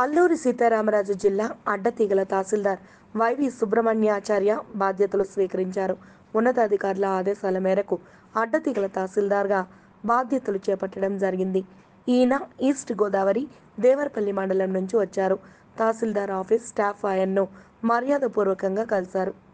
అల్లూరి సీతారామరాజు జిల్లా అడ్డతీగల తహసీల్దార్ వైవి సుబ్రహ్మణ్యాచార్య బాధ్యతలు స్వీకరించారు. ఉన్నతాధికారుల ఆదేశాల మేరకు అడ్డతీగల తహసీల్దార్గా బాధ్యతలు చేపట్టడం జరిగింది. ఈయన ఈస్ట్ గోదావరి దేవరపల్లి మండలం నుంచి వచ్చారు. తహసీల్దార్ ఆఫీస్ స్టాఫ్ ఆయన్ను మర్యాదపూర్వకంగా కలిశారు.